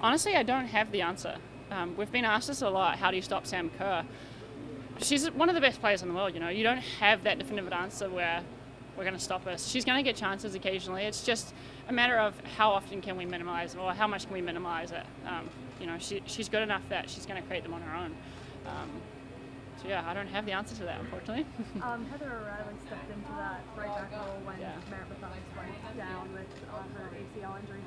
Honestly, I don't have the answer. Um, we've been asked this a lot. How do you stop Sam Kerr? She's one of the best players in the world. You know, you don't have that definitive answer where we're going to stop her. She's going to get chances occasionally. It's just a matter of how often can we minimize it, or how much can we minimize it. Um, you know, she, she's good enough that she's going to create them on her own. Um, so yeah, I don't have the answer to that, unfortunately. um, Heather O'Reilly stepped into that right back role when Yeah. Merritt Mathias went down with uh, her ACL injury.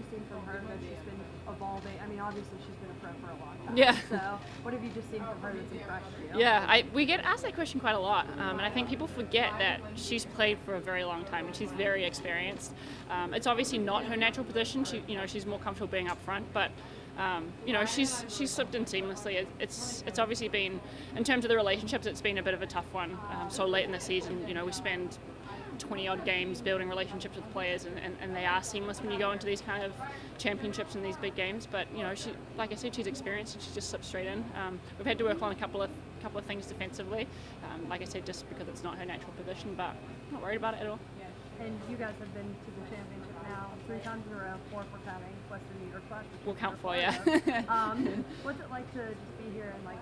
How? What have you seen from her that she's been evolving? I mean, obviously she's been a pro for a long time. Yeah. So, what have you just seen from her that's impressed you? Yeah, I, we get asked that question quite a lot, um, and I think people forget that she's played for a very long time and she's very experienced. Um, it's obviously not her natural position. She, you know, she's more comfortable being up front, but um, you know, she's she's slipped in seamlessly. It's it's obviously been, in terms of the relationships, it's been a bit of a tough one. Um, so late in the season, you know, we spend 20 odd games building relationships with players and, and, and they are seamless when you go into these kind of championships and these big games but you know she like I said she's experienced and she just slipped straight in um, we've had to work on a couple of couple of things defensively um, like I said just because it's not her natural position but I'm not worried about it at all And you guys have been to the championship now three times in a row, four for counting Western New York Classic. We'll count for you. ya. um, what's it like to just be here and like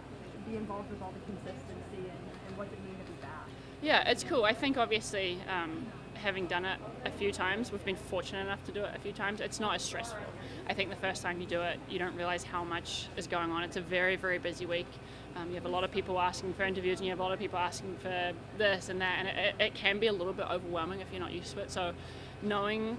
be involved with all the consistency and, and what's it mean to be? Yeah, it's cool. I think obviously um, having done it a few times, we've been fortunate enough to do it a few times. It's not as stressful. I think the first time you do it, you don't realize how much is going on. It's a very, very busy week. Um, you have a lot of people asking for interviews, and you have a lot of people asking for this and that, and it, it can be a little bit overwhelming if you're not used to it. So, knowing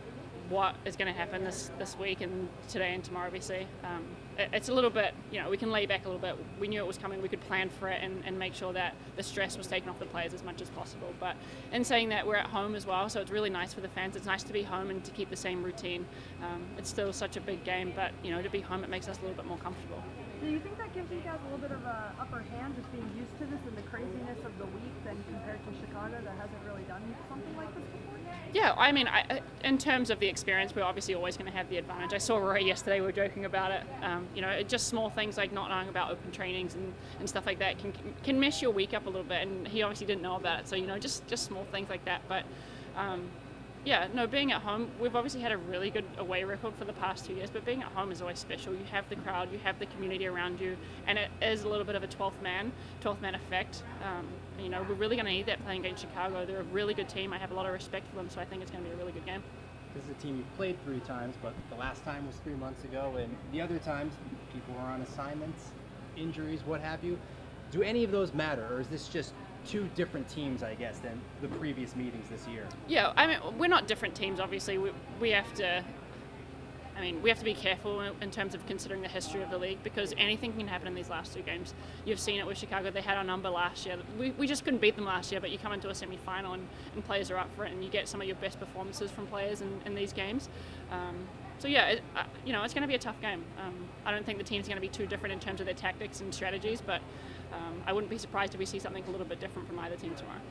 what is going to happen this, this week and today and tomorrow, obviously. Um, it, it's a little bit, you know, we can lay back a little bit. We knew it was coming, we could plan for it and, and make sure that the stress was taken off the players as much as possible. But in saying that, we're at home as well, so it's really nice for the fans. It's nice to be home and to keep the same routine. Um, it's still such a big game, but, you know, to be home, it makes us a little bit more comfortable. Do you think that gives you guys a little bit of a upper hand, just being used to this and the craziness of the week, than compared to Chicago that hasn't really done something like this before? Yeah, I mean, I, in terms of the experience, we're obviously always going to have the advantage. I saw Rory yesterday, we were joking about it. Um, you know, just small things like not knowing about open trainings and, and stuff like that can, can mess your week up a little bit, and he obviously didn't know about it. So, you know, just, just small things like that. But um, yeah, no, being at home, we've obviously had a really good away record for the past two years, but being at home is always special. You have the crowd, you have the community around you, and it is a little bit of a 12th man, 12th man effect. Um, you know, we're really going to need that playing against Chicago. They're a really good team. I have a lot of respect for them, so I think it's going to be a really good game. This is a team you've played three times, but the last time was three months ago, and the other times people were on assignments, injuries, what have you. Do any of those matter, or is this just two different teams, I guess, than the previous meetings this year? Yeah, I mean, we're not different teams, obviously. We, we have to. I mean, we have to be careful in- terms of considering the history of the league because anything can happen in these last two games. You've seen it with Chicago; they had our number last year. We, we just couldn't beat them last year, but you come into a semi-final and, and players are up for it, and you get some of your best performances from players in, in these games. Um, so yeah, it, uh, you know, it's going to be a tough game. Um, I don't think the team's going to be too different in terms of their tactics and strategies, but um, I wouldn't be surprised if we see something a little bit different from either team tomorrow.